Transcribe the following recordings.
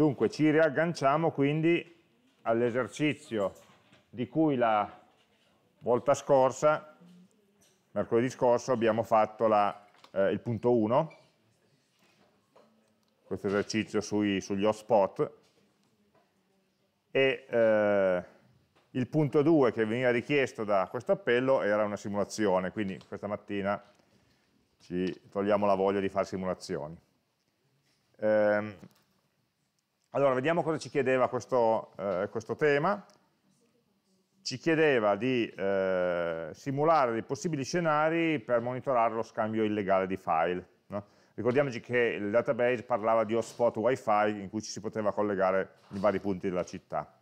Dunque ci riagganciamo quindi all'esercizio di cui la volta scorsa, mercoledì scorso, abbiamo fatto la, eh, il punto 1, questo esercizio sui, sugli hotspot, e eh, il punto 2 che veniva richiesto da questo appello era una simulazione, quindi questa mattina ci togliamo la voglia di fare simulazioni. Eh, allora, vediamo cosa ci chiedeva questo, eh, questo tema. Ci chiedeva di eh, simulare dei possibili scenari per monitorare lo scambio illegale di file. No? Ricordiamoci che il database parlava di hotspot wifi in cui ci si poteva collegare in vari punti della città.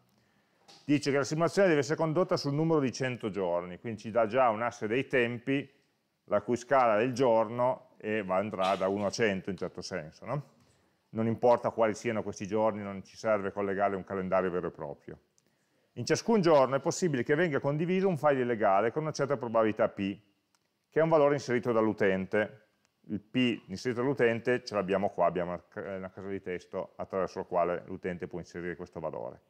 Dice che la simulazione deve essere condotta sul numero di 100 giorni, quindi ci dà già un asse dei tempi, la cui scala è il giorno e andrà da 1 a 100 in certo senso. No? Non importa quali siano questi giorni, non ci serve collegare un calendario vero e proprio. In ciascun giorno è possibile che venga condiviso un file illegale con una certa probabilità P, che è un valore inserito dall'utente. Il P inserito dall'utente ce l'abbiamo qua, abbiamo una casa di testo attraverso la quale l'utente può inserire questo valore,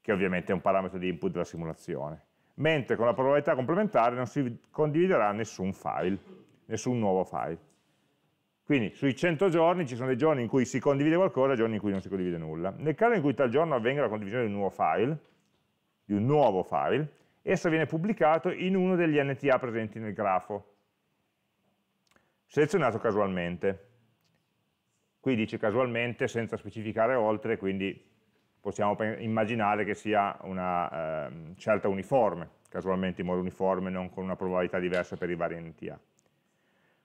che ovviamente è un parametro di input della simulazione. Mentre con la probabilità complementare non si condividerà nessun file, nessun nuovo file. Quindi sui 100 giorni ci sono dei giorni in cui si condivide qualcosa e giorni in cui non si condivide nulla. Nel caso in cui tal giorno avvenga la condivisione di un nuovo file, di un nuovo file, esso viene pubblicato in uno degli NTA presenti nel grafo, selezionato casualmente. Qui dice casualmente senza specificare oltre, quindi possiamo immaginare che sia una eh, scelta uniforme, casualmente in modo uniforme, non con una probabilità diversa per i vari NTA.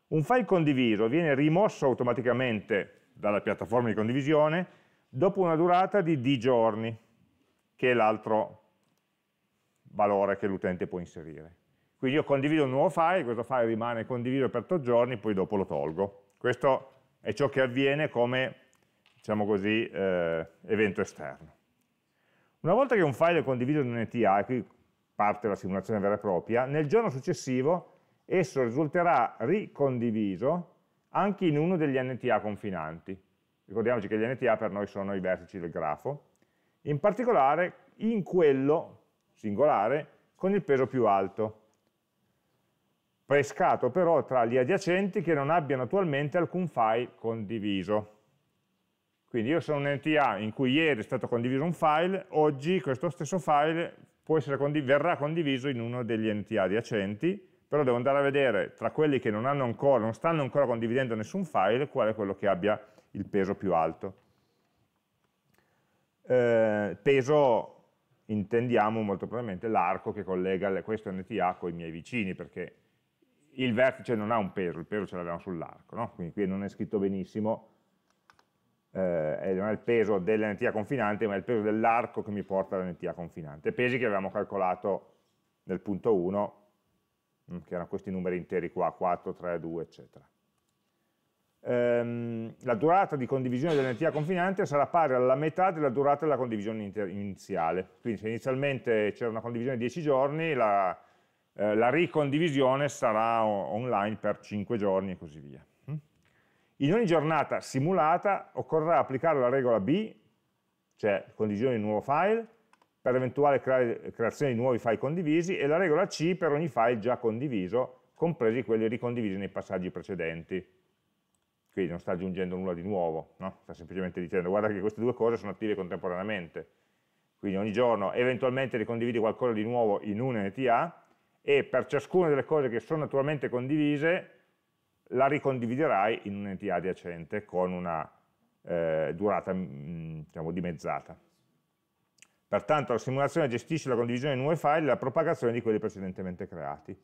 Un file condiviso viene rimosso automaticamente dalla piattaforma di condivisione dopo una durata di d giorni, che è l'altro valore che l'utente può inserire. Quindi io condivido un nuovo file, questo file rimane condiviso per 8 giorni, poi dopo lo tolgo. Questo è ciò che avviene come, diciamo così, eh, evento esterno. Una volta che un file è condiviso in un NTA, e qui parte la simulazione vera e propria, nel giorno successivo esso risulterà ricondiviso anche in uno degli NTA confinanti. Ricordiamoci che gli NTA per noi sono i vertici del grafo, in particolare in quello singolare con il peso più alto, pescato però tra gli adiacenti che non abbiano attualmente alcun file condiviso. Quindi io sono un NTA in cui ieri è stato condiviso un file, oggi questo stesso file condiv verrà condiviso in uno degli NTA adiacenti, però devo andare a vedere tra quelli che non, ancora, non stanno ancora condividendo nessun file, qual è quello che abbia il peso più alto. Eh, peso intendiamo molto probabilmente l'arco che collega questo NTA con i miei vicini, perché il vertice non ha un peso, il peso ce l'abbiamo sull'arco, no? quindi qui non è scritto benissimo, eh, non è il peso dell'NTA confinante, ma è il peso dell'arco che mi porta all'NTA confinante. Pesi che avevamo calcolato nel punto 1 Mm, che erano questi numeri interi qua, 4, 3, 2, eccetera. Ehm, la durata di condivisione dell'entità confinante sarà pari alla metà della durata della condivisione iniziale. Quindi se inizialmente c'era una condivisione di 10 giorni, la, eh, la ricondivisione sarà online per 5 giorni e così via. Mm? In ogni giornata simulata occorrerà applicare la regola B, cioè condivisione di nuovo file, per eventuale creazione di nuovi file condivisi e la regola C per ogni file già condiviso, compresi quelli ricondivisi nei passaggi precedenti. Quindi non sta aggiungendo nulla di nuovo, no? sta semplicemente dicendo guarda che queste due cose sono attive contemporaneamente. Quindi ogni giorno eventualmente ricondividi qualcosa di nuovo in un NTA e per ciascuna delle cose che sono attualmente condivise la ricondividerai in un NTA adiacente con una eh, durata mm, diciamo, dimezzata. Pertanto la simulazione gestisce la condivisione di nuovi file e la propagazione di quelli precedentemente creati.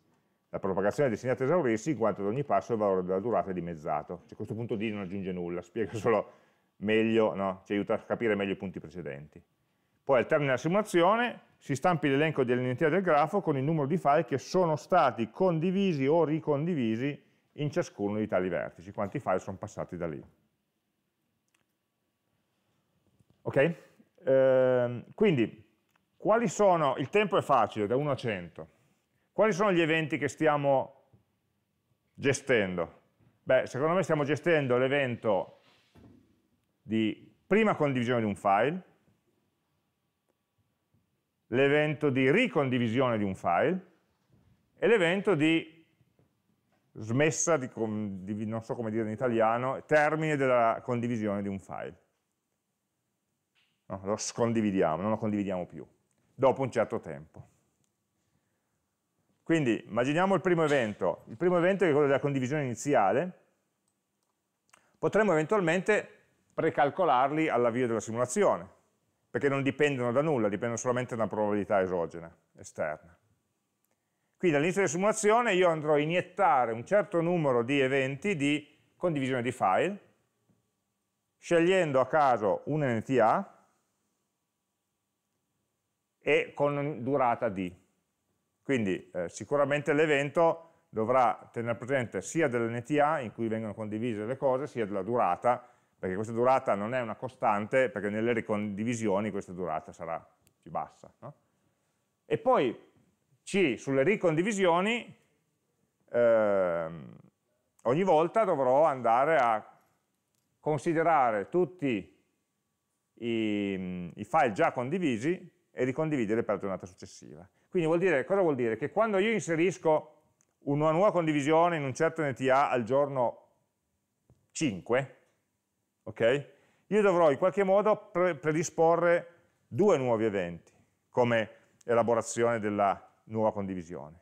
La propagazione è destinata a esaurirsi in quanto ad ogni passo il valore della durata è dimezzato. Cioè, a questo punto D non aggiunge nulla, spiega solo meglio, no? ci aiuta a capire meglio i punti precedenti. Poi al termine della simulazione si stampi l'elenco delle identità del grafo con il numero di file che sono stati condivisi o ricondivisi in ciascuno di tali vertici, quanti file sono passati da lì. Ok? Eh, quindi, quali sono, il tempo è facile, da 1 a 100. Quali sono gli eventi che stiamo gestendo? Beh, secondo me stiamo gestendo l'evento di prima condivisione di un file, l'evento di ricondivisione di un file e l'evento di smessa, di, non so come dire in italiano, termine della condivisione di un file. No, lo scondividiamo, non lo condividiamo più, dopo un certo tempo. Quindi immaginiamo il primo evento, il primo evento è quello della condivisione iniziale, potremmo eventualmente precalcolarli all'avvio della simulazione, perché non dipendono da nulla, dipendono solamente da una probabilità esogena, esterna. Quindi all'inizio della simulazione io andrò a iniettare un certo numero di eventi di condivisione di file, scegliendo a caso un NTA e con durata D. Quindi eh, sicuramente l'evento dovrà tenere presente sia dell'NTA in cui vengono condivise le cose, sia della durata, perché questa durata non è una costante, perché nelle ricondivisioni questa durata sarà più bassa. No? E poi c sulle ricondivisioni, ehm, ogni volta dovrò andare a considerare tutti i, i, file già condivisi e ricondividere per la giornata successiva. Quindi vuol dire, cosa vuol dire? Che quando io inserisco una nuova condivisione in un certo NTA al giorno 5, ok? Io dovrò in qualche modo predisporre due nuovi eventi come elaborazione della nuova condivisione.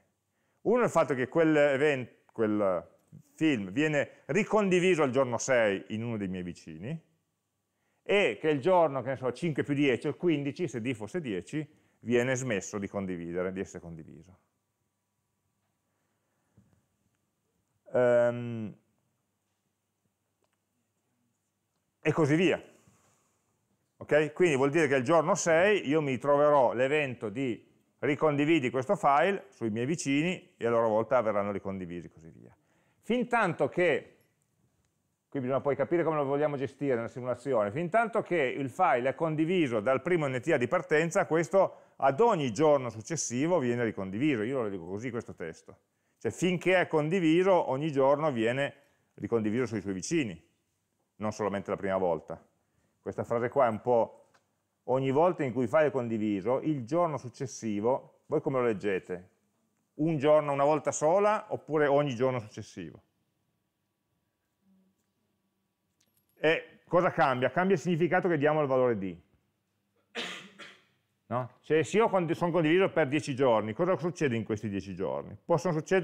Uno è il fatto che quel, quel film viene ricondiviso al giorno 6 in uno dei miei vicini e che il giorno, che ne so, 5 più 10 o 15, se D fosse 10, viene smesso di condividere, di essere condiviso. Um, e così via. Okay? Quindi vuol dire che il giorno 6 io mi troverò l'evento di ricondividi questo file sui miei vicini e a loro volta verranno ricondivisi e così via. Fin tanto che, qui bisogna poi capire come lo vogliamo gestire nella simulazione, fin tanto che il file è condiviso dal primo NTA di partenza, questo ad ogni giorno successivo viene ricondiviso, io lo dico così questo testo, cioè finché è condiviso ogni giorno viene ricondiviso sui suoi vicini, non solamente la prima volta. Questa frase qua è un po' ogni volta in cui il file è condiviso, il giorno successivo, voi come lo leggete? Un giorno una volta sola oppure ogni giorno successivo? E cosa cambia? Cambia il significato che diamo al valore d. No? Se io sono condiviso per 10 giorni, cosa succede in questi 10 giorni?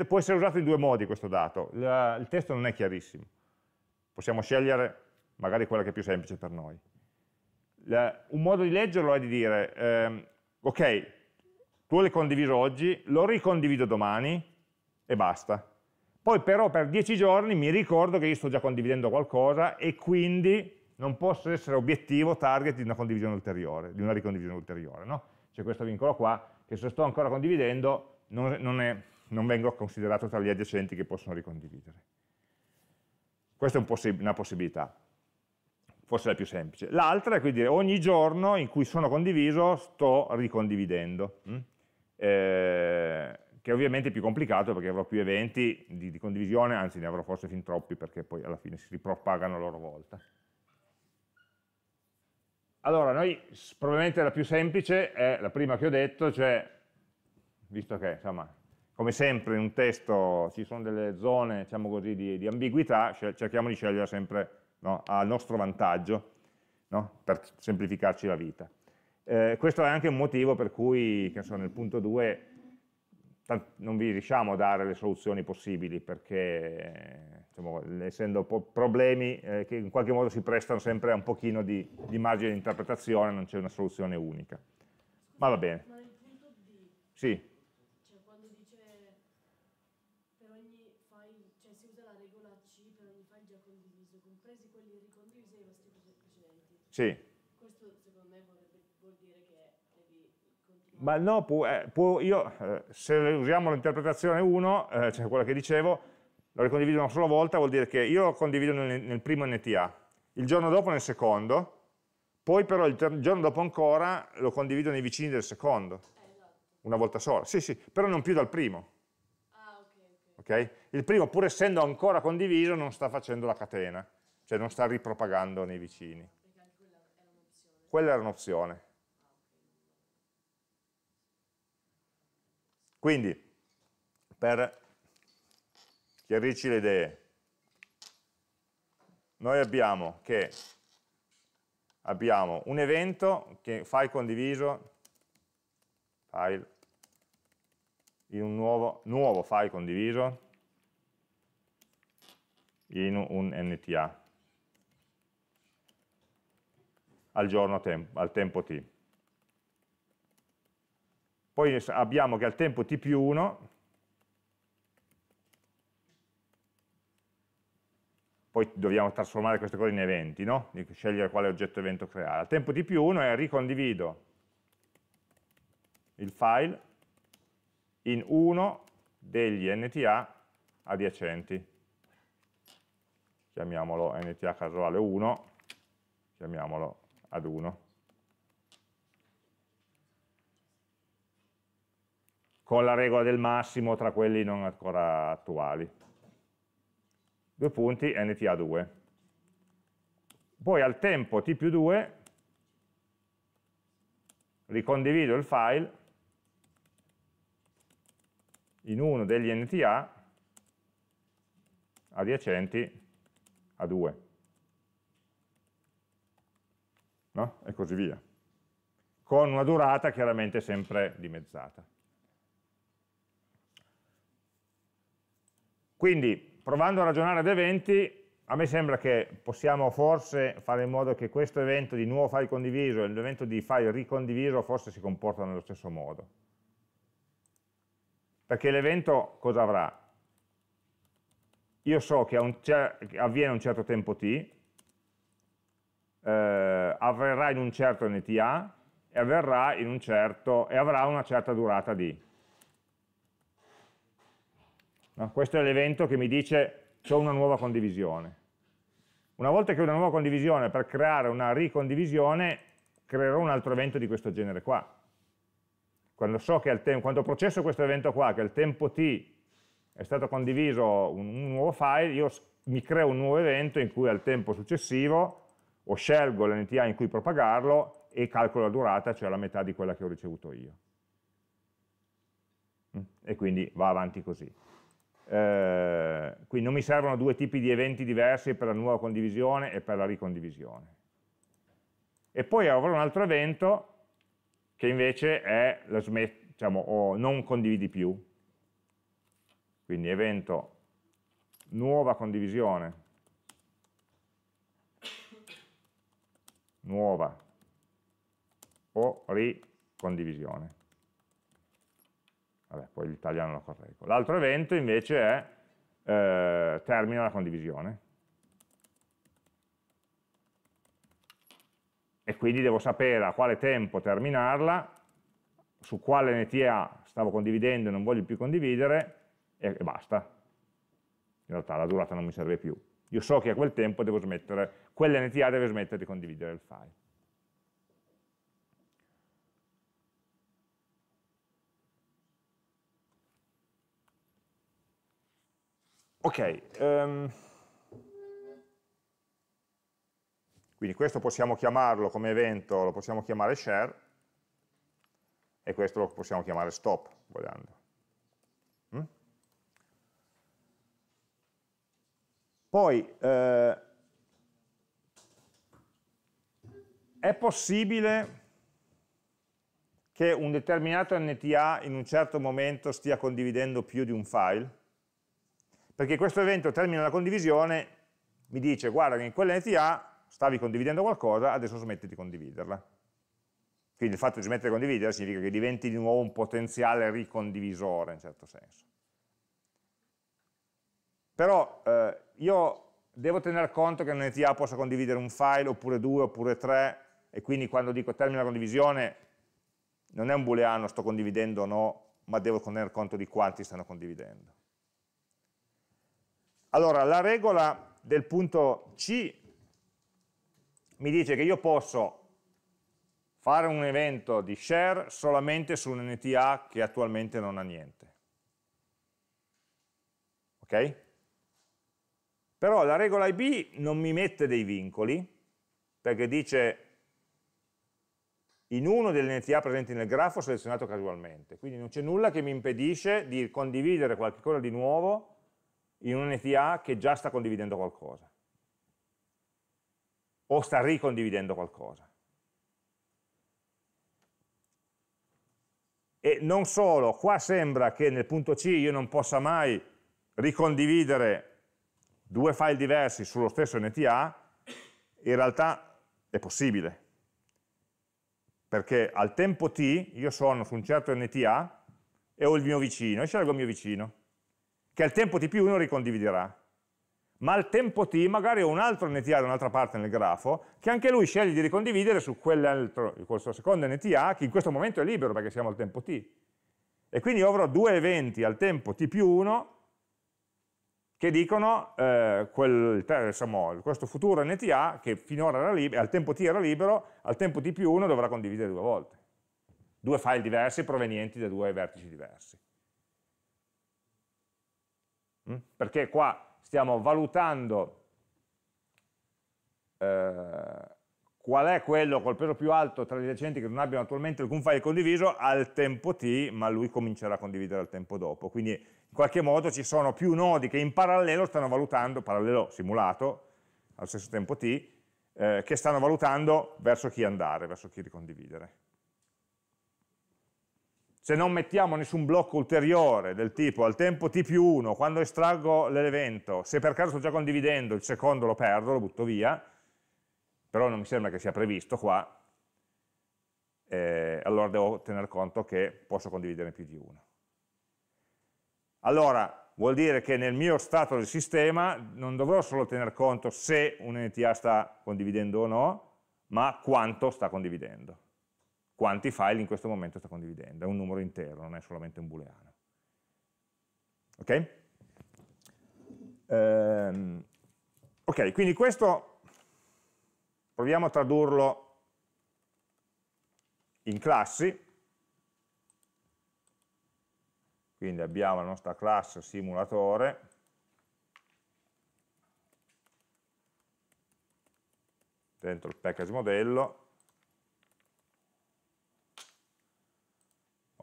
può essere usato in due modi questo dato, il, il testo non è chiarissimo, possiamo scegliere magari quella che è più semplice per noi un modo di leggerlo è di dire, ehm, ok, tu l'hai condiviso oggi, lo ricondivido domani e basta. Poi però per dieci giorni mi ricordo che io sto già condividendo qualcosa e quindi non posso essere obiettivo, target di una condivisione ulteriore, di una ricondivisione ulteriore. No? C'è questo vincolo qua, che se sto ancora condividendo non, non, è, non vengo considerato tra gli adiacenti che possono ricondividere. Questa è un possi una possibilità forse la più semplice. L'altra è quindi ogni giorno in cui sono condiviso sto ricondividendo, hm? eh, che ovviamente è più complicato perché avrò più eventi di, di, condivisione, anzi ne avrò forse fin troppi perché poi alla fine si ripropagano a loro volta. Allora, noi probabilmente la più semplice è la prima che ho detto, cioè, visto che insomma, come sempre in un testo ci sono delle zone diciamo così, di, di ambiguità, cerchiamo di scegliere sempre no? a nostro vantaggio, no? per semplificarci la vita. Eh, questo è anche un motivo per cui so, nel punto 2 non vi riusciamo a dare le soluzioni possibili perché diciamo, essendo problemi eh, che in qualche modo si prestano sempre a un pochino di, di margine di interpretazione non c'è una soluzione unica ma va bene ma il punto D sì. compresi quelli ricondivisi ai vostri precedenti. Sì. Questo secondo me vuol dire che devi continuare. Ma no, può, eh, può io, eh, se usiamo l'interpretazione 1, eh, cioè quella che dicevo, lo ricondivido una sola volta, vuol dire che io lo condivido nel, nel primo NTA, il giorno dopo nel secondo, poi però il giorno dopo ancora lo condivido nei vicini del secondo, una volta sola, sì sì, però non più dal primo. Ah, okay, okay. Okay? Il primo, pur essendo ancora condiviso, non sta facendo la catena cioè non sta ripropagando nei vicini. quella era un'opzione. Quindi, per chiarirci le idee, noi abbiamo che abbiamo un evento che file condiviso, file, in un nuovo, nuovo file condiviso, in un NTA al giorno tempo, al tempo t. Poi abbiamo che al tempo t più 1 poi dobbiamo trasformare queste cose in eventi, no? scegliere quale oggetto evento creare. Al tempo t più 1 è ricondivido il file in uno degli NTA adiacenti. Chiamiamolo NTA casuale 1, chiamiamolo ad 1. Con la regola del massimo tra quelli non ancora attuali. Due punti, NTA2. Poi al tempo t più 2 ricondivido il file in uno degli NTA adiacenti a 2. No? E così via. Con una durata chiaramente sempre dimezzata. Quindi, provando a ragionare ad eventi, a me sembra che possiamo forse fare in modo che questo evento di nuovo file condiviso e l'evento di file ricondiviso forse si comportano nello stesso modo. Perché l'evento cosa avrà? Io so che, un avviene a un certo tempo t, eh, avverrà in un certo NTA e, un certo, e avrà una certa durata d. No? Questo è l'evento che mi dice c'è una nuova condivisione. Una volta che ho una nuova condivisione, per creare una ricondivisione, creerò un altro evento di questo genere qua. Quando so quando processo questo evento qua, che il tempo t è stato condiviso un, un nuovo file, io mi creo un nuovo evento in cui al tempo successivo o scelgo l'entità in cui propagarlo e calcolo la durata, cioè la metà di quella che ho ricevuto io. Mm? E quindi va avanti così. Eh, quindi non mi servono due tipi di eventi diversi per la nuova condivisione e per la ricondivisione. E poi avrò un altro evento che invece è la smet, diciamo, o non condividi più. Quindi evento nuova condivisione, nuova o ricondivisione. Vabbè, poi l'italiano lo correggo. L'altro evento invece è eh, termina la condivisione. e quindi devo sapere a quale tempo terminarla, su quale NTA stavo condividendo e non voglio più condividere, e, e basta. In realtà la durata non mi serve più. Io so che a quel tempo devo smettere, quell'NTA deve smettere di condividere il file. Ok, um, Quindi questo possiamo chiamarlo come evento, lo possiamo chiamare share, e questo lo possiamo chiamare stop, volendo. Mm? Poi, eh, è possibile che un determinato NTA in un certo momento stia condividendo più di un file? Perché questo evento termina la condivisione, mi dice guarda che in quell'NTA stavi condividendo qualcosa, adesso smetti di condividerla. Quindi il fatto di smettere di condividere significa che diventi di nuovo un potenziale ricondivisore, in certo senso. Però eh, io devo tener conto che un NTA possa condividere un file, oppure due, oppure tre, e quindi quando dico termina la condivisione, non è un booleano, sto condividendo o no, ma devo tener conto di quanti stanno condividendo. Allora, la regola del punto C mi dice che io posso fare un evento di share solamente su un NTA che attualmente non ha niente. Ok? Però la regola IB non mi mette dei vincoli, perché dice in uno delle NTA presenti nel grafo selezionato casualmente. Quindi non c'è nulla che mi impedisce di condividere qualcosa di nuovo in un NTA che già sta condividendo qualcosa. O sta ricondividendo qualcosa. E non solo, qua sembra che nel punto C io non possa mai ricondividere due file diversi sullo stesso NTA, in realtà è possibile, perché al tempo t io sono su un certo NTA e ho il mio vicino, e scelgo il mio vicino, che al tempo t più 1 ricondividerà. Ma al tempo t magari ho un altro NTA da un'altra parte nel grafo, che anche lui sceglie di ricondividere su quell'altro, questo secondo NTA, che in questo momento è libero perché siamo al tempo t. E quindi avrò due eventi al tempo t più 1 che dicono eh, quel, insomma, questo futuro NTA che finora era libero, al tempo t era libero, al tempo t più 1 dovrà condividere due volte. Due file diversi provenienti da due vertici diversi. Mm? Perché qua stiamo valutando eh, qual è quello col peso più alto tra gli adiacenti che non abbiano attualmente alcun file condiviso al tempo t, ma lui comincerà a condividere al tempo dopo. Quindi in qualche modo ci sono più nodi che in parallelo stanno valutando, parallelo simulato, allo stesso tempo t, eh, che stanno valutando verso chi andare, verso chi ricondividere. Se non mettiamo nessun blocco ulteriore del tipo al tempo t più 1, quando estraggo l'evento, se per caso sto già condividendo, il secondo lo perdo, lo butto via, però non mi sembra che sia previsto qua, eh, allora devo tener conto che posso condividere più di uno. Allora, vuol dire che nel mio stato del sistema non dovrò solo tener conto se un'entità sta condividendo o no, ma quanto sta condividendo. Quanti file in questo momento sta condividendo. È un numero intero, non è solamente un booleano. Ok? Ehm, ok, quindi questo proviamo a tradurlo in classi Quindi abbiamo la nostra classe simulatore, dentro il package modello,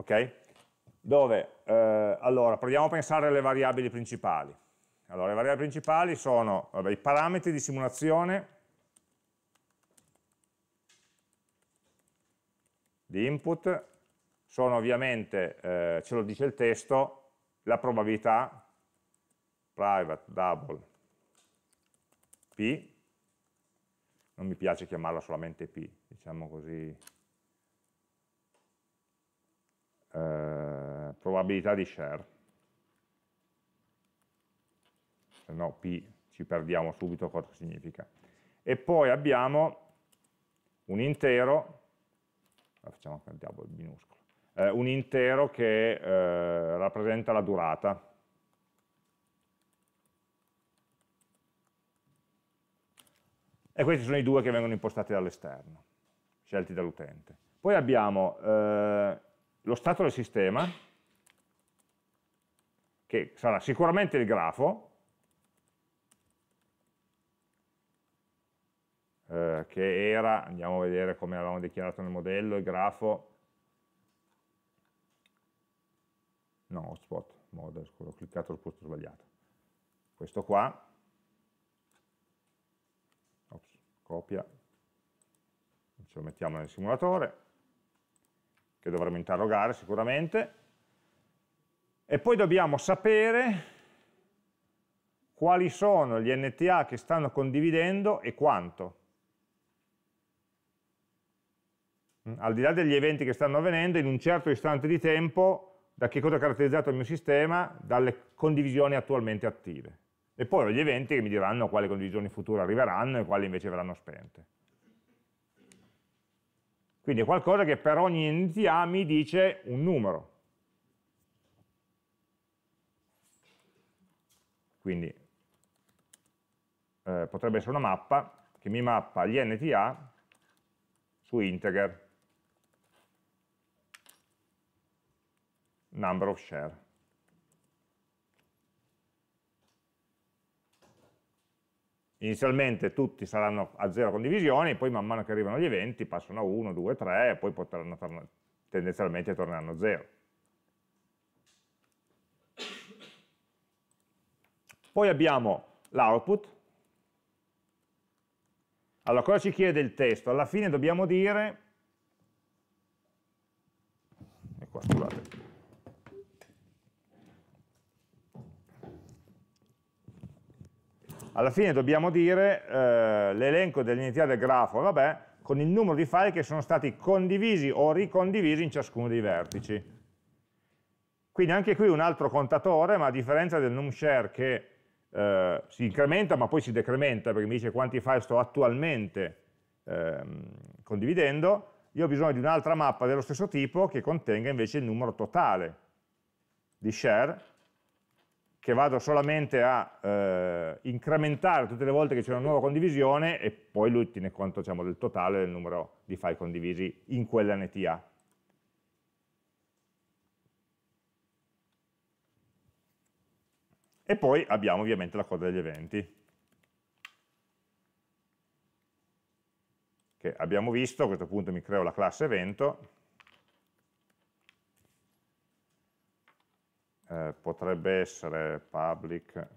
ok? Dove, eh, allora, proviamo a pensare alle variabili principali. Allora, le variabili principali sono vabbè, i parametri di simulazione di input sono ovviamente, eh, ce lo dice il testo, la probabilità private double p, non mi piace chiamarla solamente p, diciamo così, eh, probabilità di share, se no p ci perdiamo subito cosa significa. E poi abbiamo un intero, facciamo anche il double minuscolo, eh, un intero che eh, rappresenta la durata. E questi sono i due che vengono impostati dall'esterno, scelti dall'utente. Poi abbiamo eh, lo stato del sistema, che sarà sicuramente il grafo, eh, che era, andiamo a vedere come avevamo dichiarato nel modello, il grafo no, hotspot, model, scusa, ho cliccato sul posto sbagliato. Questo qua, Ops, copia, ce lo mettiamo nel simulatore, che dovremo interrogare sicuramente, e poi dobbiamo sapere quali sono gli NTA che stanno condividendo e quanto. Al di là degli eventi che stanno avvenendo, in un certo istante di tempo da che cosa è caratterizzato il mio sistema? Dalle condivisioni attualmente attive. E poi ho gli eventi che mi diranno quali condivisioni future arriveranno e quali invece verranno spente. Quindi è qualcosa che per ogni entità mi dice un numero. Quindi eh, potrebbe essere una mappa che mi mappa gli NTA su integer. number of share. Inizialmente tutti saranno a zero condivisioni, poi man mano che arrivano gli eventi passano a 1, 2, 3 e poi potranno tendenzialmente torneranno a zero. Poi abbiamo l'output. Allora, cosa ci chiede il testo? Alla fine dobbiamo dire, e qua scusate, alla fine dobbiamo dire eh, l'elenco delle identità del grafo, vabbè, con il numero di file che sono stati condivisi o ricondivisi in ciascuno dei vertici. Quindi anche qui un altro contatore, ma a differenza del numShare che eh, si incrementa ma poi si decrementa perché mi dice quanti file sto attualmente ehm, condividendo, io ho bisogno di un'altra mappa dello stesso tipo che contenga invece il numero totale di share che vado solamente a eh, incrementare tutte le volte che c'è una nuova condivisione e poi lui tiene conto diciamo, del totale del numero di file condivisi in quell'NTA. E poi abbiamo ovviamente la coda degli eventi. Che abbiamo visto, a questo punto mi creo la classe evento, eh, potrebbe essere public,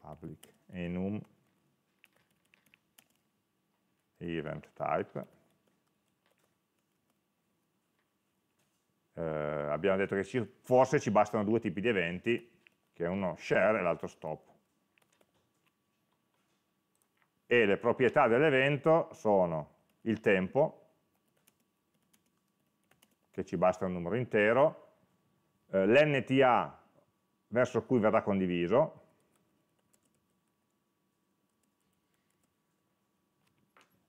public enum event type. Eh, abbiamo detto che ci, forse ci bastano due tipi di eventi, che è uno share e l'altro stop. E le proprietà dell'evento sono il tempo, che ci basta un numero intero, eh, l'NTA verso cui verrà condiviso,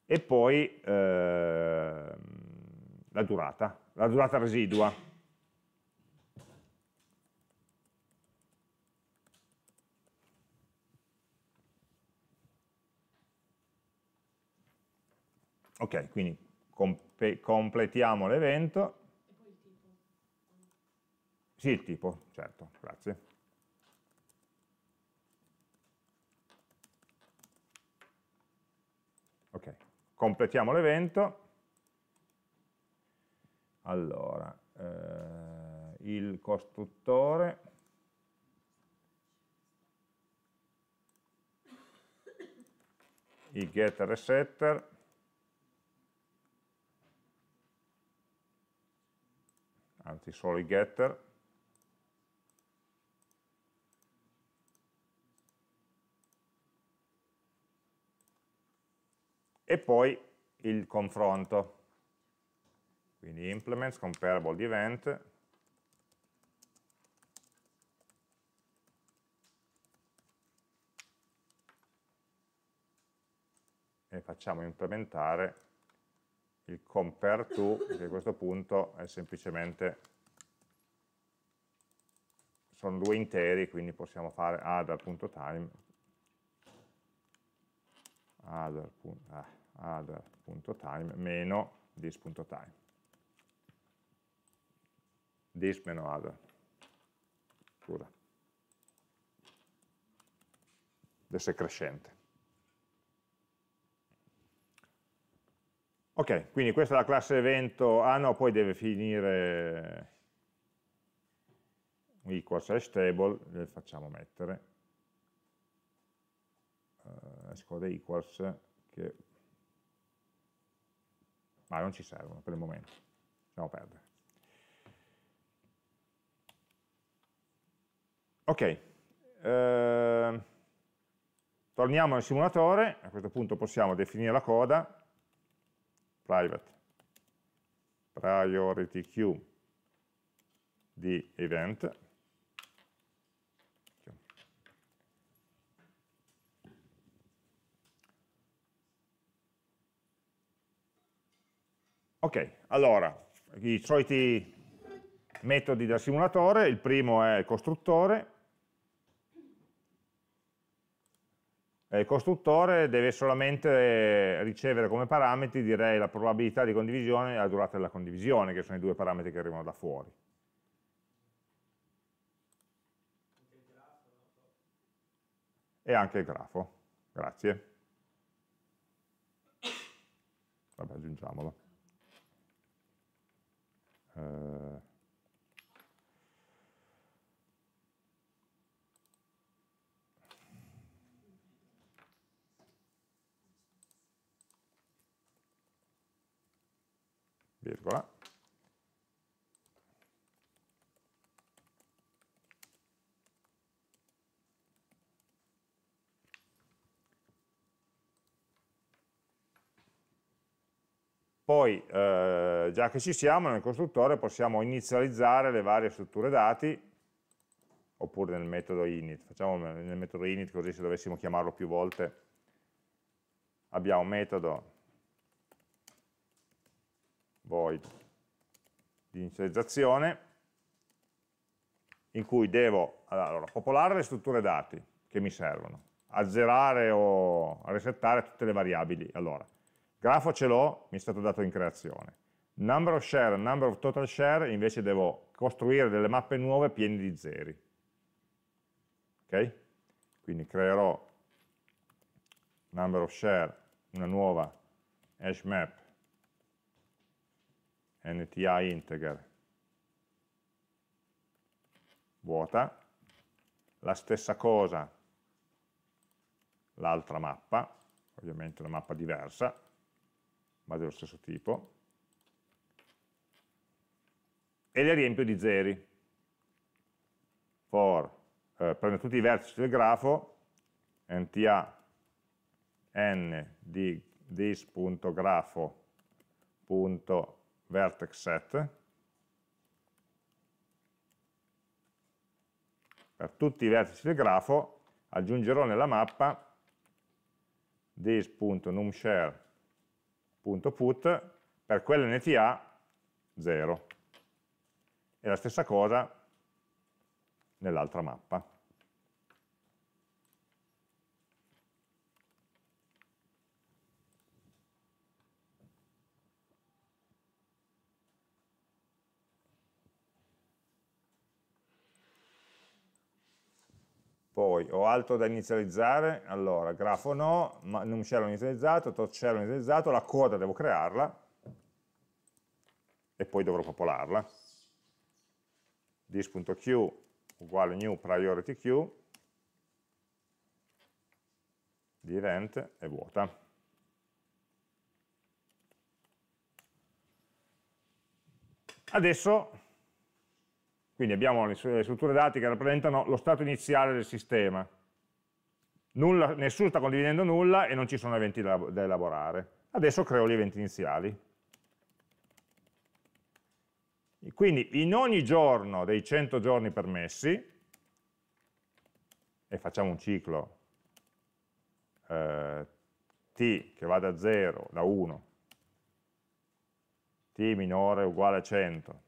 e poi eh, la durata, la durata residua. Ok, quindi completiamo l'evento. Sì, il tipo, certo, grazie. Ok, completiamo l'evento. Allora, eh, il costruttore i getter e setter anzi solo i getter e poi il confronto. Quindi implements, comparable di event, e facciamo implementare il compare to, che a questo punto è semplicemente, sono due interi, quindi possiamo fare other.time, other.time, ah other.time meno this.time. This meno other. Scusa. Adesso è crescente. Ok, quindi questa è la classe evento, ah no, poi deve finire equals hash table, le facciamo mettere, uh, scusa equals, che ma non ci servono per il momento, lasciamo perdere. Ok, eh, torniamo al simulatore, a questo punto possiamo definire la coda, private, priority queue di event, Ok, allora, i soliti metodi del simulatore, il primo è il costruttore, il costruttore deve solamente ricevere come parametri, direi, la probabilità di condivisione e la durata della condivisione, che sono i due parametri che arrivano da fuori. e anche il grafo. Grazie. Vabbè, aggiungiamolo. Eh, virgola. Poi, eh, già che ci siamo, nel costruttore possiamo inizializzare le varie strutture dati, oppure nel metodo init. Facciamo nel metodo init, così se dovessimo chiamarlo più volte, abbiamo un metodo void di inizializzazione, in cui devo allora, popolare le strutture dati che mi servono, azzerare o resettare tutte le variabili. Allora, Grafo ce l'ho, mi è stato dato in creazione. Number of share number of total share invece devo costruire delle mappe nuove piene di zeri. Ok? Quindi creerò number of share, una nuova hash map nti integer vuota, la stessa cosa l'altra mappa, ovviamente una mappa diversa, ma dello stesso tipo, e le riempio di zeri. For, eh, prendo tutti i vertici del grafo, nta n di this.grafo.vertex set, per tutti i vertici del grafo aggiungerò nella mappa this.numShare .put per quell'NTA 0 e la stessa cosa nell'altra mappa. Poi ho altro da inizializzare, allora grafo no, ma share l'ho inizializzato, tot share l'ho inizializzato, la coda devo crearla e poi dovrò popolarla. this.q uguale new priority queue di event è vuota. Adesso quindi abbiamo le strutture dati che rappresentano lo stato iniziale del sistema. Nulla, nessuno sta condividendo nulla e non ci sono eventi da, elaborare. Adesso creo gli eventi iniziali. Quindi in ogni giorno dei 100 giorni permessi, e facciamo un ciclo eh, t che va da 0, da 1, t minore uguale a 100,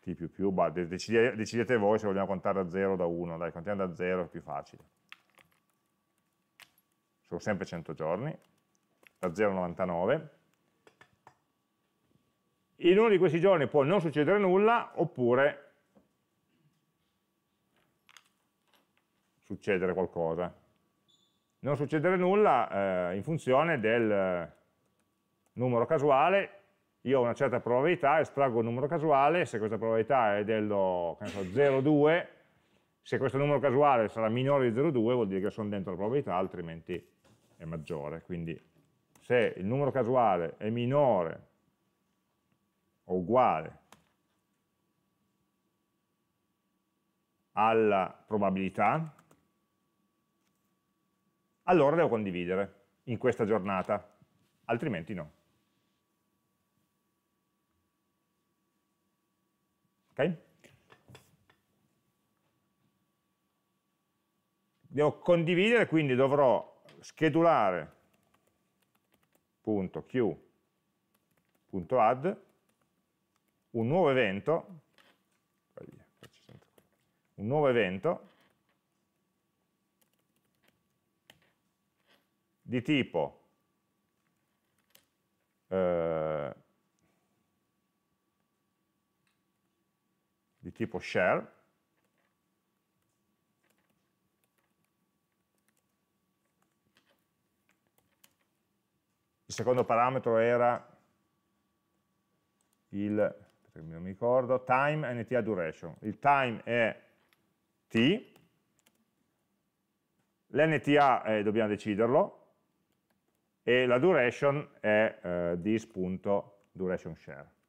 t più più, bah, decidete, decidete voi se vogliamo contare da 0 o da 1, dai, contiamo da 0, è più facile. Sono sempre 100 giorni, da 0 a 99. In uno di questi giorni può non succedere nulla, oppure succedere qualcosa. Non succedere nulla eh, in funzione del numero casuale io ho una certa probabilità, estraggo un numero casuale, se questa probabilità è dello so, 0,2, se questo numero casuale sarà minore di 0,2 vuol dire che sono dentro la probabilità, altrimenti è maggiore. Quindi se il numero casuale è minore o uguale alla probabilità, allora devo condividere in questa giornata, altrimenti no. Devo condividere, quindi dovrò schedulare punto q.add un nuovo evento, un nuovo evento di tipo eh, tipo share, il secondo parametro era il non mi ricordo, time nta duration. Il time è t, l'nta eh, dobbiamo deciderlo e la duration è eh, this.durationShare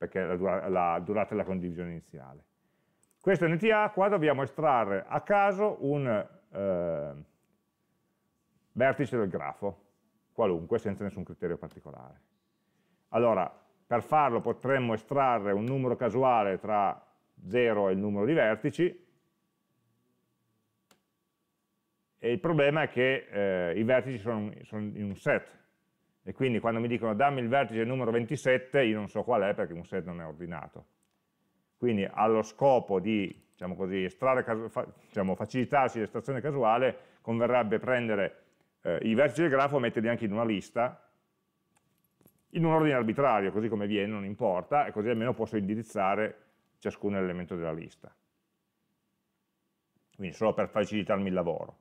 perché è la, la durata della condivisione iniziale. Questo NTA qua dobbiamo estrarre a caso un eh, vertice del grafo, qualunque, senza nessun criterio particolare. Allora, per farlo potremmo estrarre un numero casuale tra 0 e il numero di vertici, e il problema è che eh, i vertici sono, sono, in un set, e quindi quando mi dicono dammi il vertice numero 27, io non so qual è perché un set non è ordinato. Quindi allo scopo di diciamo così, estrarre, diciamo, facilitarsi l'estrazione casuale, converrebbe prendere eh, i vertici del grafo e metterli anche in una lista, in un ordine arbitrario, così come viene, non importa, e così almeno posso indirizzare ciascun elemento della lista. Quindi solo per facilitarmi il lavoro.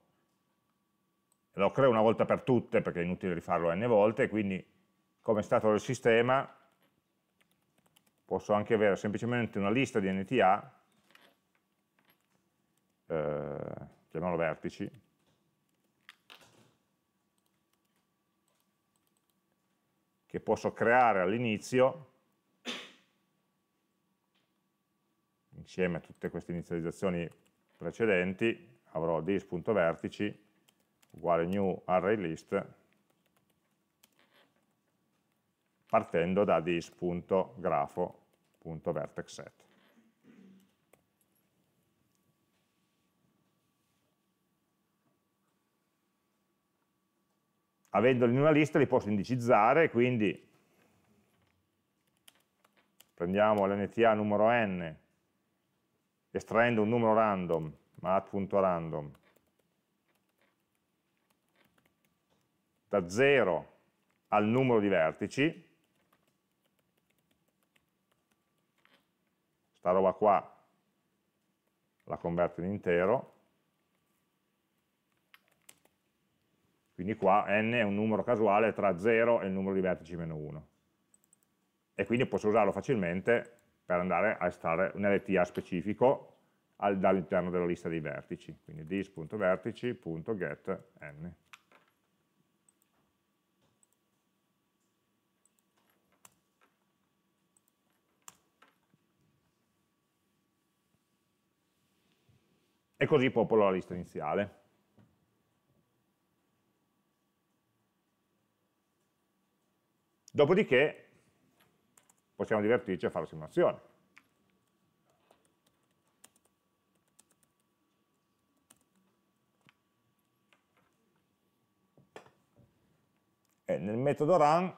Lo creo una volta per tutte, perché è inutile rifarlo n volte, quindi come stato del sistema posso anche avere semplicemente una lista di NTA, eh, chiamiamolo vertici, che posso creare all'inizio, insieme a tutte queste inizializzazioni precedenti, avrò this.vertici uguale new array list partendo da this.grafo.vertexset. Avendoli in una lista li posso indicizzare, quindi prendiamo l'NTA numero n, estraendo un numero random, mat.random, da 0 al numero di vertici, sta roba qua la converto in intero, quindi qua n è un numero casuale tra 0 e il numero di vertici meno 1, e quindi posso usarlo facilmente per andare a estrarre un LTA specifico dall'interno della lista dei vertici, quindi this.vertici.get e così popolo la lista iniziale. Dopodiché possiamo divertirci a fare la simulazione. E nel metodo run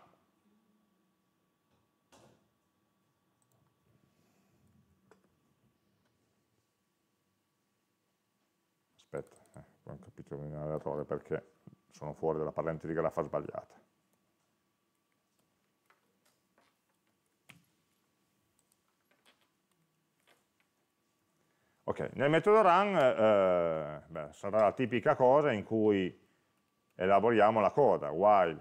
un errore perché sono fuori dalla parente di graffa sbagliata. Ok, nel metodo run eh, beh, sarà la tipica cosa in cui elaboriamo la coda, while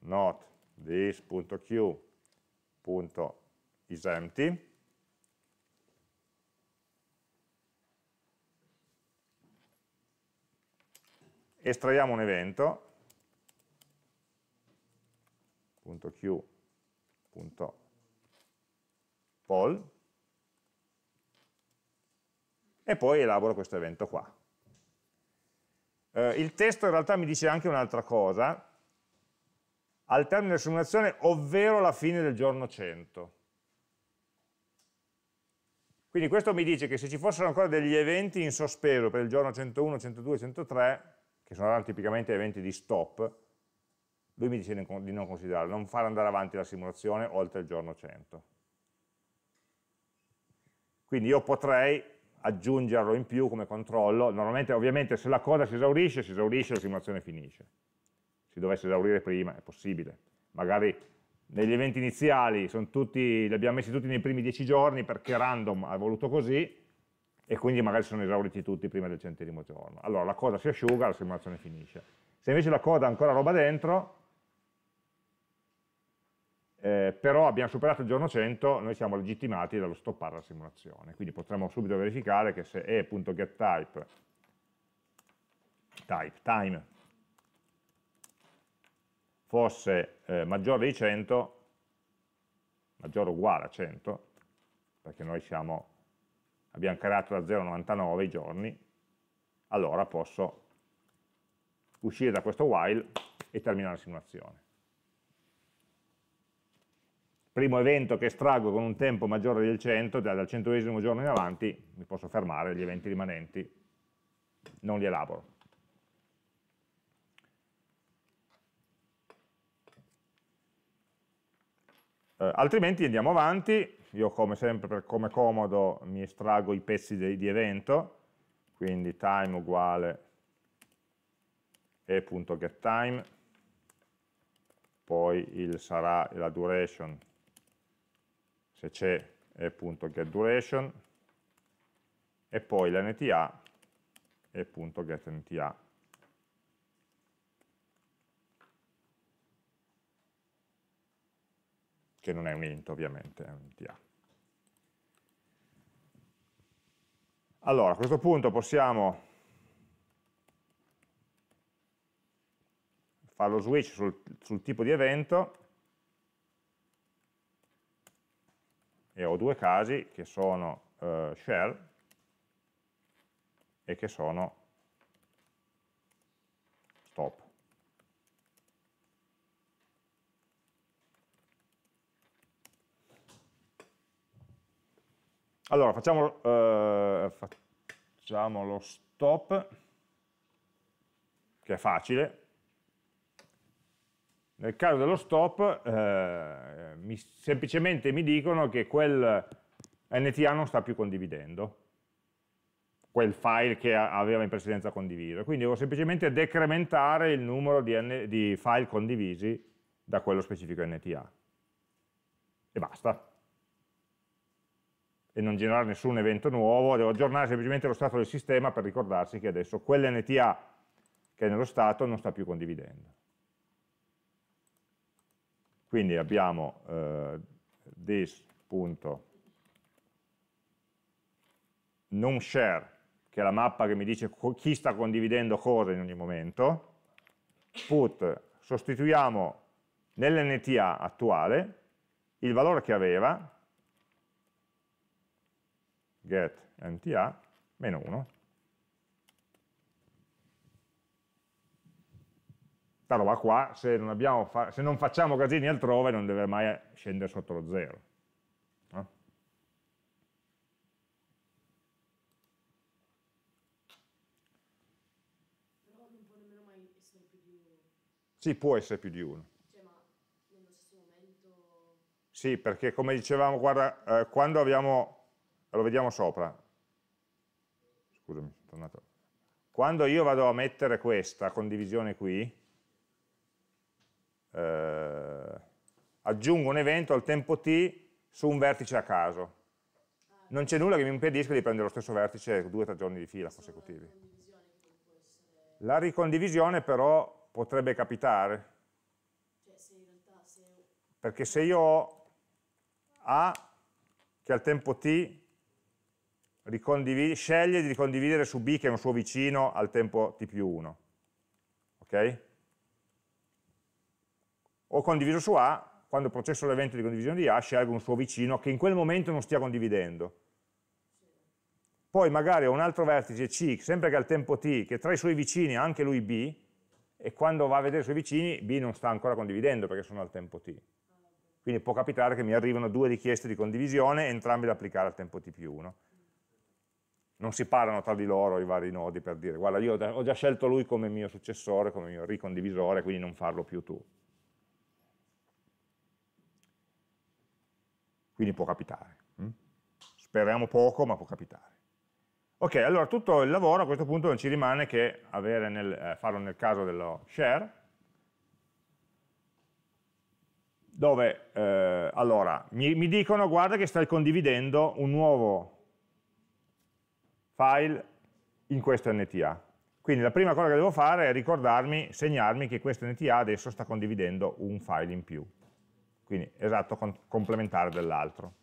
not this.q.isEmpty estraiamo un evento, .q.poll, e poi elaboro questo evento qua. Eh, il testo in realtà mi dice anche un'altra cosa, al termine della simulazione, ovvero la fine del giorno 100. Quindi questo mi dice che se ci fossero ancora degli eventi in sospeso per il giorno 101, 102, 103, che saranno tipicamente eventi di stop, lui mi dice di non considerarlo, non far andare avanti la simulazione oltre il giorno 100. Quindi io potrei aggiungerlo in più come controllo, normalmente ovviamente se la coda si esaurisce, si esaurisce, la simulazione finisce. Se dovesse esaurire prima è possibile. Magari negli eventi iniziali tutti, li abbiamo messi tutti nei primi dieci giorni perché random ha voluto così, e quindi magari sono esauriti tutti prima del centesimo giorno. Allora la coda si asciuga, la simulazione finisce. Se invece la coda ha ancora roba dentro, eh, però abbiamo superato il giorno 100, noi siamo legittimati dallo stoppare la simulazione, quindi potremo subito verificare che se e.getType type, time fosse eh, maggiore di 100, maggiore o uguale a 100, perché noi siamo, abbiamo creato da 0 a 99 i giorni, allora posso uscire da questo while e terminare la simulazione. Primo evento che estraggo con un tempo maggiore del 100, dal centesimo giorno in avanti, mi posso fermare, gli eventi rimanenti non li elaboro. Eh, altrimenti andiamo avanti, io come sempre, per come comodo, mi estraggo i pezzi di, di evento, quindi time uguale e.getTime, poi il sarà la duration, se c'è e.getDuration, e poi l'NTA e.getNTA. che non è un int ovviamente, è un int Allora, a questo punto possiamo fare lo switch sul, sul tipo di evento e ho due casi che sono uh, share e che sono stop. Allora, facciamo, eh, facciamo lo stop, che è facile. Nel caso dello stop, eh, mi, semplicemente mi dicono che quel NTA non sta più condividendo quel file che aveva in precedenza condiviso. Quindi devo semplicemente decrementare il numero di, N, di file condivisi da quello specifico NTA. E basta e non generare nessun evento nuovo, devo aggiornare semplicemente lo stato del sistema per ricordarsi che adesso quell'NTA che è nello stato non sta più condividendo. Quindi abbiamo eh, this.numShare, che è la mappa che mi dice chi sta condividendo cosa in ogni momento, put, sostituiamo nell'NTA attuale il valore che aveva, get nta meno 1. Questa roba qua, se non, se non, facciamo casini altrove, non deve mai scendere sotto lo 0. No? Però non può nemmeno mai essere più di 1. Sì, può essere più di 1. Cioè, ma nello stesso momento... Sì, perché come dicevamo, guarda, eh, quando abbiamo lo vediamo sopra. Scusami, tornato. Quando io vado a mettere questa condivisione qui, eh, aggiungo un evento al tempo t su un vertice a caso. Non c'è nulla che mi impedisca di prendere lo stesso vertice due o tre giorni di fila consecutivi. La ricondivisione però potrebbe capitare. Perché se io ho A che al tempo t sceglie di ricondividere su B, che è un suo vicino, al tempo t più 1. Ok? Ho condiviso su A, quando processo l'evento di condivisione di A, scelgo un suo vicino che in quel momento non stia condividendo. Poi magari ho un altro vertice C, sempre che al tempo t, che tra i suoi vicini ha anche lui B, e quando va a vedere i suoi vicini, B non sta ancora condividendo perché sono al tempo t. Quindi può capitare che mi arrivino due richieste di condivisione, entrambe da applicare al tempo t più 1 non si parlano tra di loro i vari nodi per dire guarda io ho già scelto lui come mio successore, come mio ricondivisore, quindi non farlo più tu. Quindi può capitare. Hm? Speriamo poco, ma può capitare. Ok, allora tutto il lavoro a questo punto non ci rimane che nel, eh, farlo nel caso dello share, dove eh, allora mi, mi dicono guarda che stai condividendo un nuovo file in questo NTA. Quindi la prima cosa che devo fare è ricordarmi, segnarmi che questo NTA adesso sta condividendo un file in più. quindi esatto complementare dell'altro.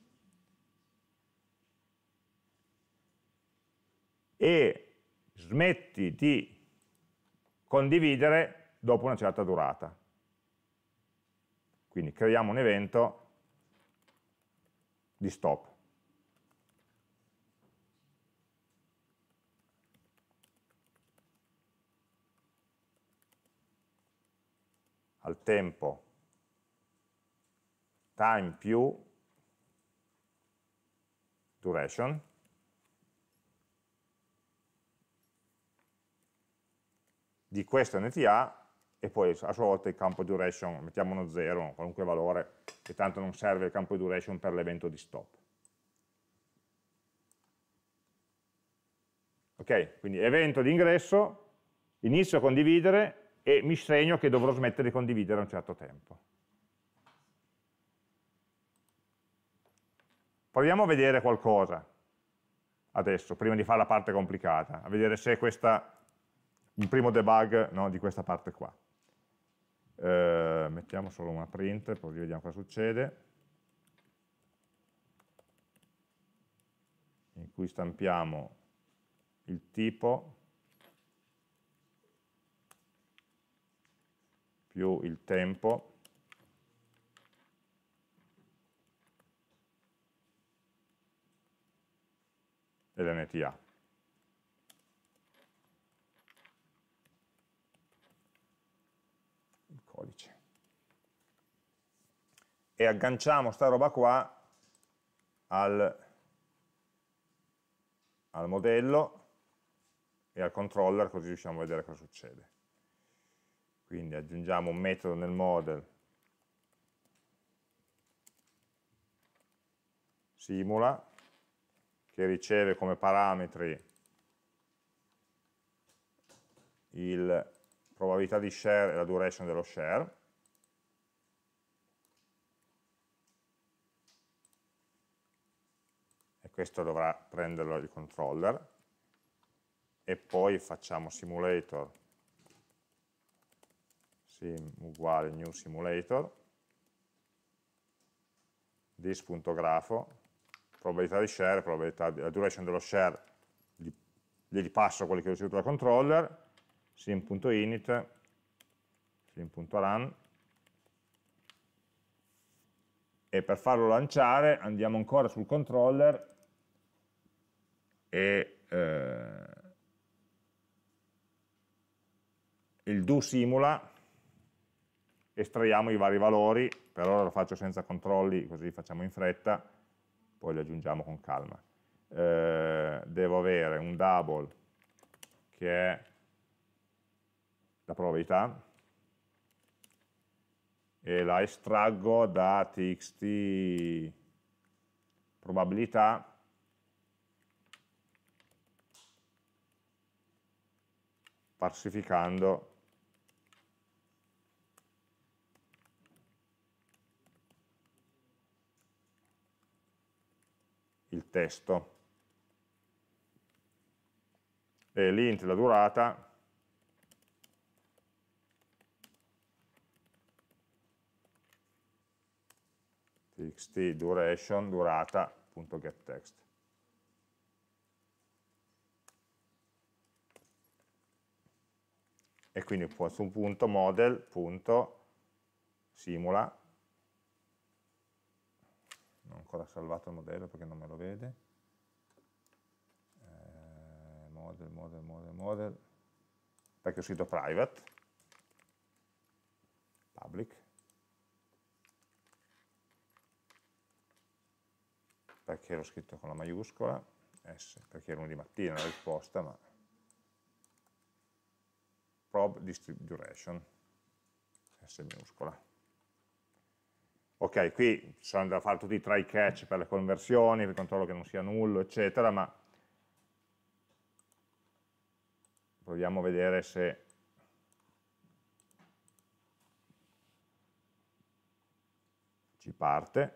E smetti di condividere dopo una certa durata. Quindi creiamo un evento di stop. Al tempo time più duration di questo NTA e poi a sua volta il campo duration, mettiamo uno 0, qualunque valore, che tanto non serve il campo duration per l'evento di stop. Ok, quindi evento di ingresso, inizio a condividere e mi segno che dovrò smettere di condividere a un certo tempo. Proviamo a vedere qualcosa adesso, prima di fare la parte complicata, a vedere se questa un primo debug no, di questa parte qua. Eh, mettiamo solo una print, poi vediamo cosa succede. In cui stampiamo il tipo più il tempo e l'NTA. codice. E agganciamo sta roba qua al, al modello e al controller così riusciamo a vedere cosa succede. Quindi aggiungiamo un metodo nel model simula che riceve come parametri il probabilità di share e la duration dello share. E questo dovrà prenderlo il controller. E poi facciamo simulator sim uguale new simulator. This.grafo probabilità di share, probabilità di, la duration dello share gli passo quelli che ho ricevuto dal controller. Sim.init, sim.run, e per farlo lanciare andiamo ancora sul controller e eh, il do simula, estraiamo i vari valori, per ora lo faccio senza controlli, così facciamo in fretta, poi li aggiungiamo con calma. Eh, devo avere un double che è la probabilità e la estraggo da txt probabilità parsificando il testo. E l'int la durata. Txt duration, durata.getText. E quindi a questo punto model.simula, ho ancora salvato il modello perché non me lo vede, eh, model, model, model, model, perché ho scritto private, public, perché l'ho scritto con la maiuscola, S, perché era lunedì mattina la risposta, ma prob distribution, S minuscola. Ok, qui sono da fare tutti i try catch per le conversioni, per il controllo che non sia nullo, eccetera, ma proviamo a vedere se ci parte.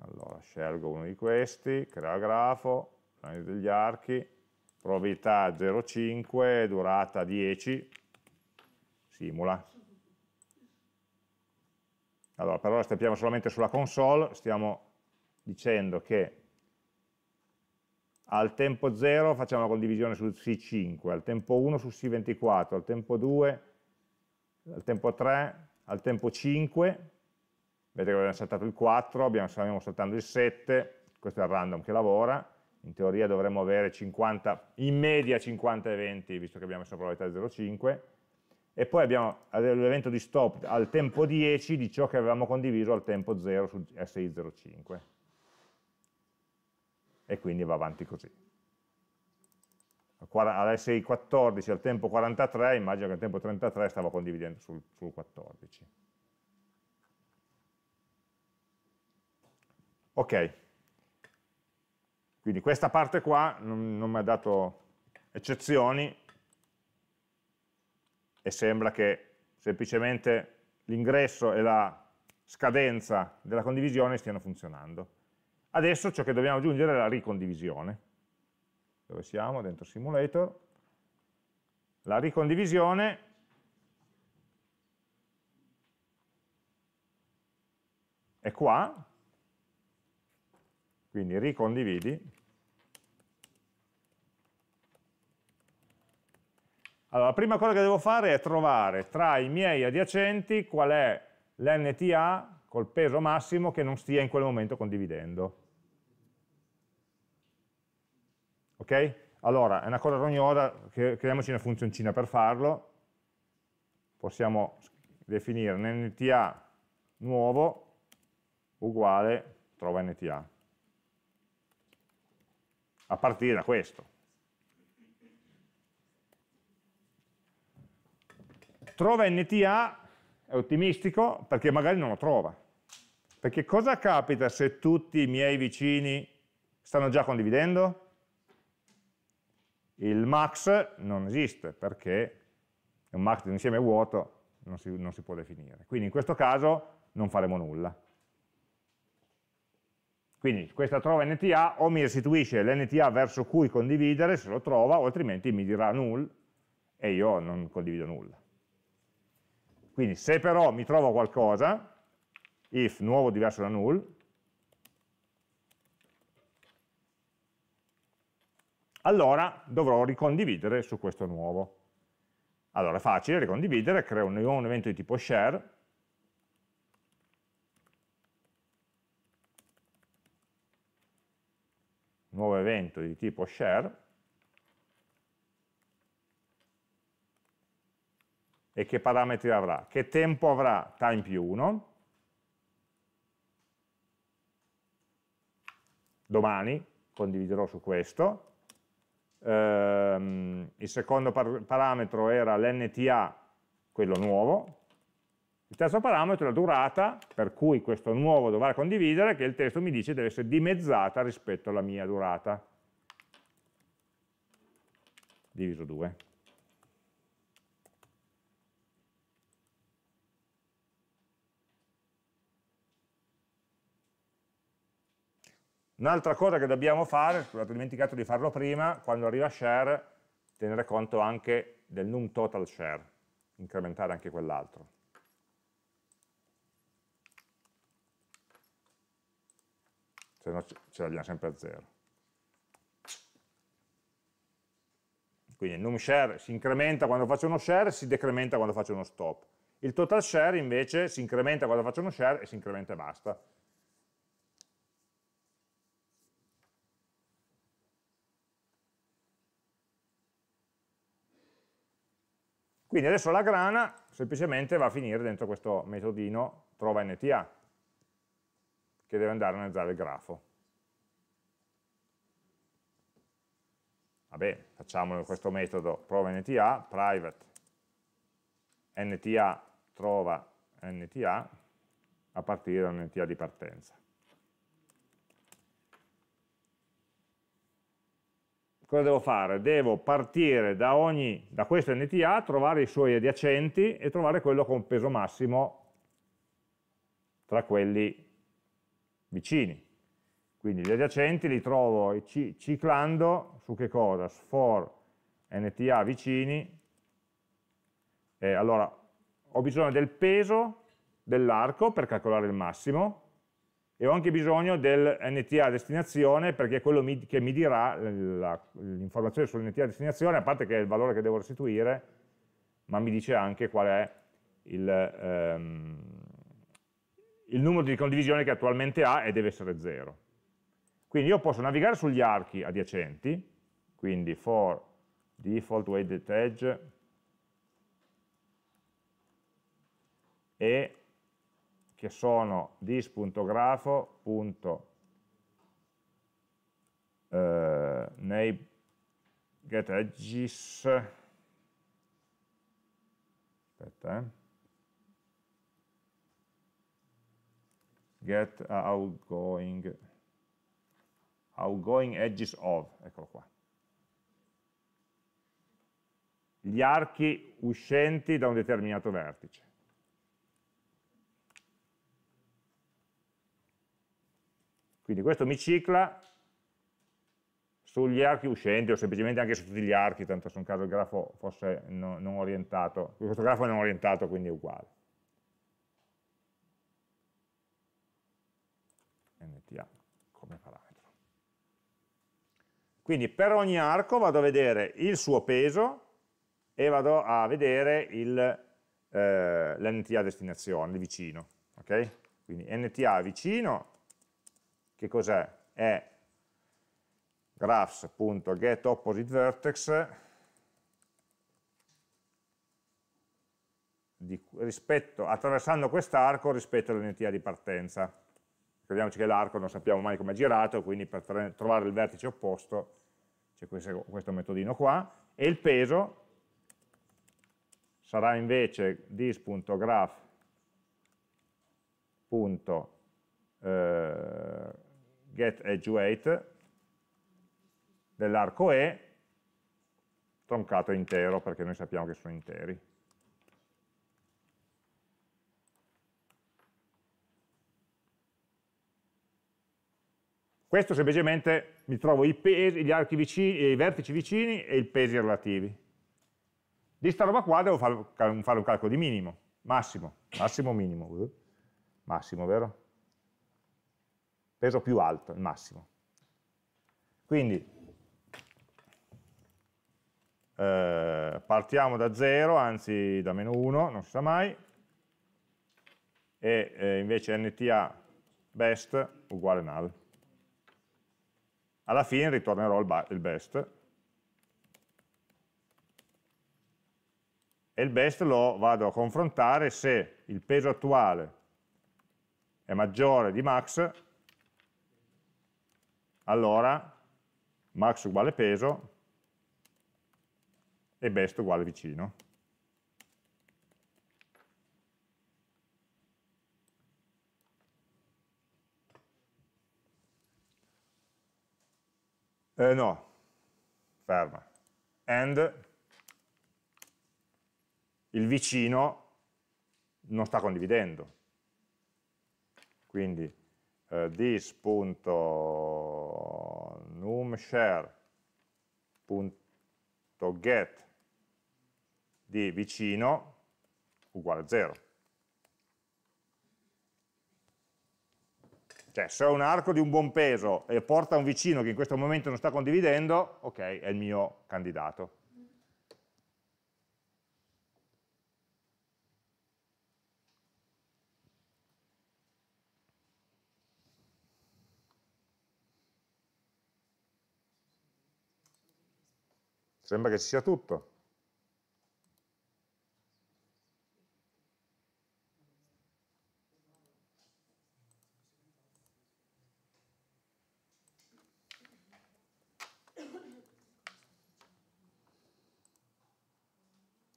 Allora, scelgo uno di questi, crea grafo, analisi degli archi, probabilità 0,5, durata 10, simula. Allora, per ora steppiamo solamente sulla console, stiamo dicendo che al tempo 0 facciamo la condivisione su C5, al tempo 1 su C24, al tempo 2, al tempo 3, al tempo 5, vedete che abbiamo saltato il 4, abbiamo, stiamo saltando il 7, questo è il random che lavora, in teoria dovremmo avere 50, in media 50 eventi, visto che abbiamo questa probabilità di 0,5, e poi abbiamo l'evento di stop al tempo 10 di ciò che avevamo condiviso al tempo 0 su SI05. E quindi va avanti così. All'SI14 al tempo 43, immagino che al tempo 33 stavo condividendo sul, sul 14. Ok, quindi questa parte qua non, non mi ha dato eccezioni e sembra che semplicemente l'ingresso e la scadenza della condivisione stiano funzionando. Adesso ciò che dobbiamo aggiungere è la ricondivisione. Dove siamo? Dentro Simulator. La ricondivisione è qua, quindi ricondividi, allora la prima cosa che devo fare è trovare tra i miei adiacenti qual è l'NTA col peso massimo che non stia in quel momento condividendo. Ok? Allora, è una cosa rognosa, creiamoci una funzioncina per farlo, possiamo definire un NTA nuovo uguale trova NTA a partire da questo. Trova NTA è ottimistico perché magari non lo trova. Perché cosa capita se tutti i miei vicini stanno già condividendo? Il max non esiste perché è un max di un insieme vuoto, non si, non si può definire. Quindi in questo caso non faremo nulla. Quindi questa trova NTA o mi restituisce l'NTA verso cui condividere, se lo trova, o altrimenti mi dirà null e io non condivido nulla. Quindi se però mi trovo qualcosa, if nuovo diverso da null, allora dovrò ricondividere su questo nuovo. Allora è facile ricondividere, creo un nuovo evento di tipo share, nuovo evento di tipo share e che parametri avrà? Che tempo avrà time più 1? Domani condividerò su questo. Ehm, il secondo par parametro era l'NTA, quello nuovo, il terzo parametro è la durata per cui questo nuovo dovrà condividere, che il testo mi dice deve essere dimezzata rispetto alla mia durata. Diviso 2. Un'altra cosa che dobbiamo fare, ho dimenticato di farlo prima, quando arriva share, tenere conto anche del num total share, incrementare anche quell'altro. se no ce l'abbiamo sempre a zero. Quindi il num share si incrementa quando faccio uno share, si decrementa quando faccio uno stop. Il total share invece si incrementa quando faccio uno share e si incrementa e basta. Quindi adesso la grana semplicemente va a finire dentro questo metodino trova NTA che deve andare a analizzare il grafo. Vabbè, facciamo questo metodo prova NTA, private NTA trova NTA a partire da NTA di partenza. Cosa devo fare? Devo partire da, ogni, da questo NTA, trovare i suoi adiacenti e trovare quello con peso massimo tra quelli vicini. Quindi gli adiacenti li trovo ciclando su che cosa? For nta vicini, e allora ho bisogno del peso dell'arco per calcolare il massimo e ho anche bisogno del NTA destinazione perché è quello che mi dirà l'informazione sull'NTA destinazione, a parte che è il valore che devo restituire, ma mi dice anche qual è il, ehm, il numero di condivisioni che attualmente ha e deve essere 0. Quindi io posso navigare sugli archi adiacenti, quindi for default weighted edge e che sono dis.grapho.getEdges eh, aspetta eh get outgoing outgoing edges of eccolo qua. Gli archi uscenti da un determinato vertice Quindi questo mi cicla sugli archi uscenti o semplicemente anche su tutti gli archi, tanto se un caso il grafo fosse no, non orientato. Questo grafo è non orientato, quindi è uguale. NTA come parametro. Quindi per ogni arco vado a vedere il suo peso e vado a vedere eh, l'NTA destinazione, il vicino. Okay? Quindi NTA vicino che cos'è? È graphs.getOppositeVertex rispetto, attraversando quest'arco rispetto all'entità di partenza. Ricordiamoci che l'arco non sappiamo mai come è girato, quindi per trovare il vertice opposto c'è questo, questo metodino qua, e il peso sarà invece dis.graph.get get edge weight dell'arco E troncato intero perché noi sappiamo che sono interi. Questo semplicemente mi trovo i, pesi, gli vicini, i vertici vicini e i pesi relativi. Di sta roba qua devo fare, un calcolo di minimo, massimo, massimo minimo, massimo, vero? Peso più alto, il massimo. Quindi eh, partiamo da 0, anzi da meno 1, non si sa mai, e eh, invece nta best uguale null. Alla fine ritornerò il, il best, e il best lo vado a confrontare se il peso attuale è maggiore di max allora max uguale peso e best uguale vicino. Eh, no, ferma. And il vicino non sta condividendo. Quindi uh, this.numShare.get di vicino uguale a 0. Cioè, se ho un arco di un buon peso e porta un vicino che in questo momento non sta condividendo, ok, è il mio candidato. Sembra che ci sia tutto.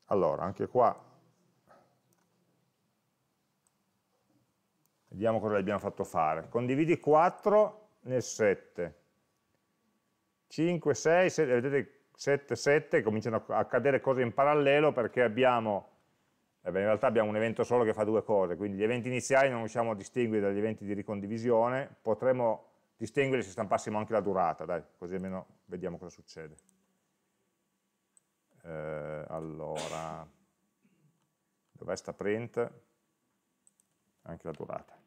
Allora, anche qua, vediamo cosa abbiamo fatto fare. Condividi 4 nel 7, 5, 6, 7, vedete 7, 7, cominciano a accadere cose in parallelo perché abbiamo, eh beh, in realtà abbiamo un evento solo che fa due cose, quindi gli eventi iniziali non riusciamo a distinguere dagli eventi di ricondivisione, potremmo distinguerli se stampassimo anche la durata, dai, così almeno vediamo cosa succede. Eh, allora, dov'è sta print? anche la durata.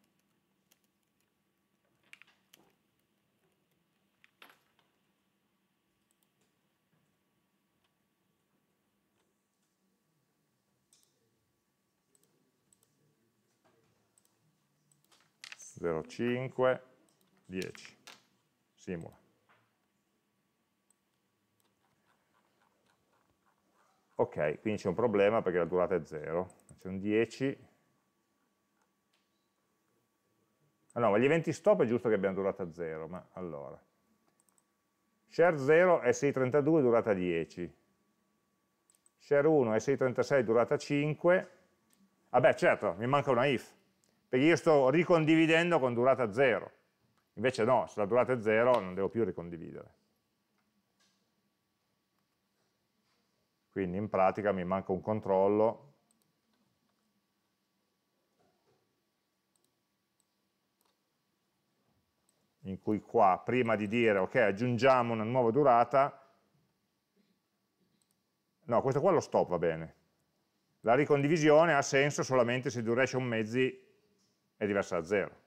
Zero cinque, dieci. Simula. Ok, quindi c'è un problema perché la durata è 0. C'è un 10. Ah no, ma gli eventi stop è giusto che abbiano durata 0, ma allora. Share 0 è 632 durata 10. Share 1 è 636 durata 5. Vabbè, certo, mi manca una if, perché io sto ricondividendo con durata 0. Invece no, se la durata è 0 non devo più ricondividere. Quindi in pratica mi manca un controllo in cui qua, prima di dire ok, aggiungiamo una nuova durata, no, questo qua lo stop va bene. La ricondivisione ha senso solamente se duration mezzi è diversa da 0.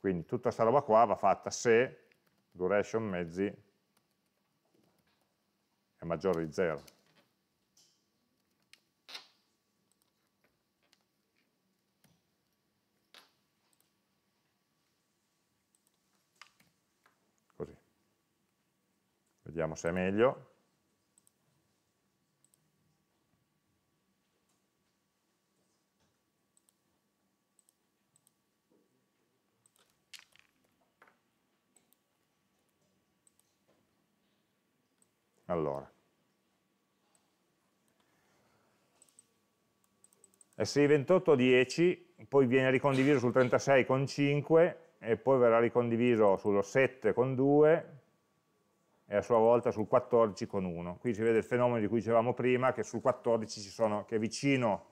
Quindi tutta questa roba qua va fatta se duration mezzi è maggiore di 0. Vediamo se è meglio. Allora. SI28 10, poi viene ricondiviso sul 36 con 5 e poi verrà ricondiviso sullo 7 con 2 e a sua volta sul 14 con 1. Qui si vede il fenomeno di cui dicevamo prima, che sul 14 ci sono, che vicino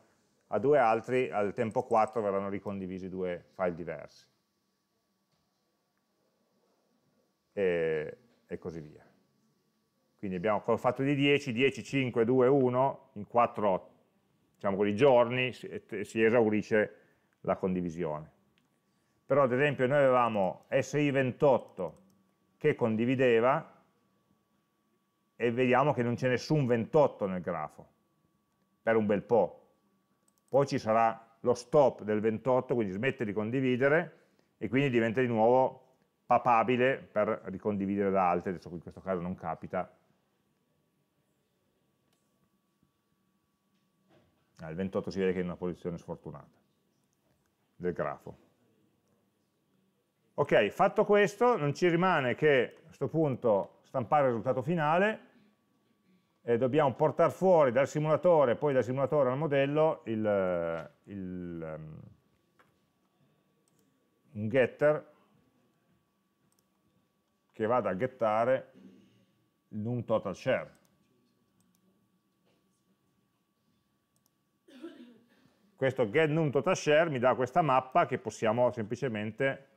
a due altri, al tempo 4 verranno ricondivisi due file diversi. E, e così via. Quindi abbiamo fatto di 10, 10, 5, 2, 1, in 4 diciamo così, giorni si, si esaurisce la condivisione. Però ad esempio noi avevamo SI28 che condivideva e vediamo che non c'è nessun 28 nel grafo, per un bel po'. Poi ci sarà lo stop del 28, quindi smette di condividere e quindi diventa di nuovo papabile per ricondividere da altri, adesso in questo caso non capita. Ah, il 28 si vede che è in una posizione sfortunata del grafo. Ok, fatto questo, non ci rimane che a questo punto stampare il risultato finale eh, dobbiamo portare fuori dal simulatore, poi dal simulatore al modello, il, il, um, un getter che vada a gettare il num total share. Questo get num total share mi dà questa mappa che possiamo semplicemente,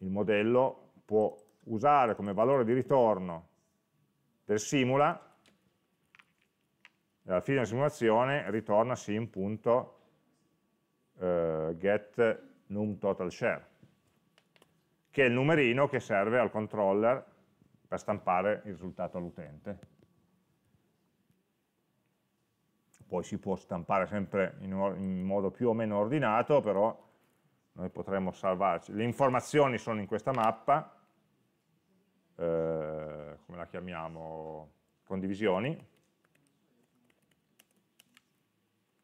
il modello può usare come valore di ritorno del simula, alla fine della simulazione ritorna sim.get eh, che è il numerino che serve al controller per stampare il risultato all'utente. Poi si può stampare sempre in, in modo più o meno ordinato, però noi potremmo salvarci. Le informazioni sono in questa mappa, eh, come la chiamiamo, condivisioni,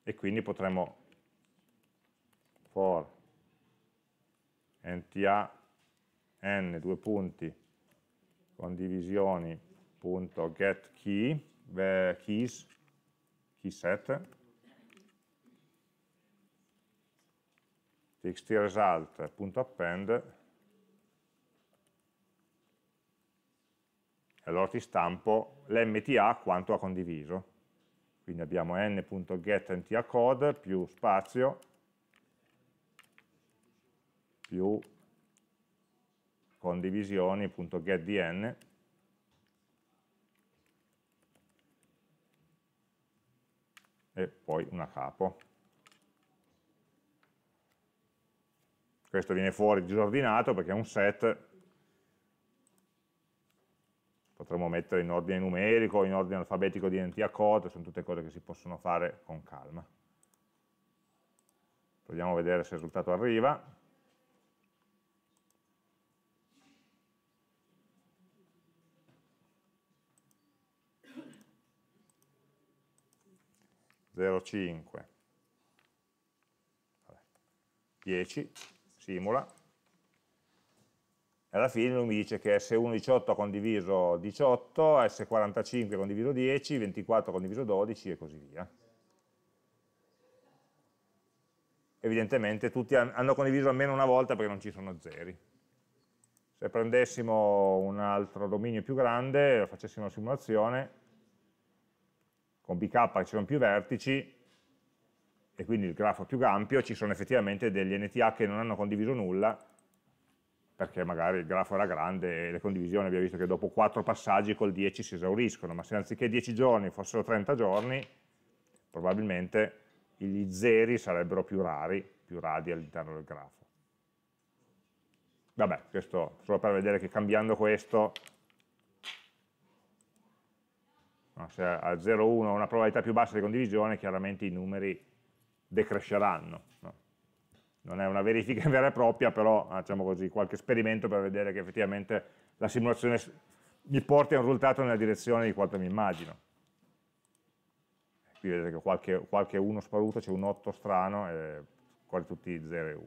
e quindi potremo for nta n due punti condivisioni.get key keys key set txtresult.append allora ti stampo l'MTA quanto ha condiviso. Quindi abbiamo n.getMTAcode più spazio più condivisioni.getDN e poi una capo. Questo viene fuori disordinato perché è un set, potremmo mettere in ordine numerico, in ordine alfabetico di identità code, sono tutte cose che si possono fare con calma. Proviamo a vedere se il risultato arriva. Zero cinque. 10, simula, e alla fine lui mi dice che S118 condiviso 18, S45 condiviso 10, 24 condiviso 12 e così via. Evidentemente tutti hanno condiviso almeno una volta perché non ci sono zeri. Se prendessimo un altro dominio più grande, facessimo una simulazione, con bk ci sono più vertici, e quindi il grafo più ampio, ci sono effettivamente degli NTA che non hanno condiviso nulla, perché magari il grafo era grande e le condivisioni abbiamo visto che dopo 4 passaggi col 10 si esauriscono, ma se anziché 10 giorni fossero 30 giorni, probabilmente gli zeri sarebbero più rari, più radi all'interno del grafo. Vabbè, questo solo per vedere che cambiando questo, no, se a 0,1 ho una probabilità più bassa di condivisione, chiaramente i numeri decresceranno. No? Non è una verifica vera e propria, però facciamo così, qualche esperimento per vedere che effettivamente la simulazione mi porti a un risultato nella direzione di quanto mi immagino. Qui vedete che qualche, qualche 1 sparuto, c'è un 8 strano e quasi tutti 0 e 1.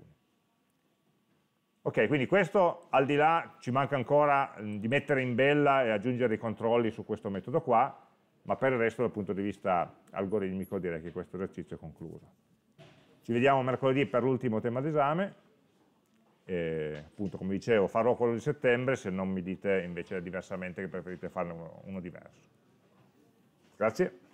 Ok, quindi questo al di là ci manca ancora di mettere in bella e aggiungere i controlli su questo metodo qua, ma per il resto dal punto di vista algoritmico direi che questo esercizio è concluso. Ci vediamo mercoledì per l'ultimo tema d'esame, appunto come dicevo farò quello di settembre se non mi dite invece diversamente che preferite farne uno, uno diverso. Grazie.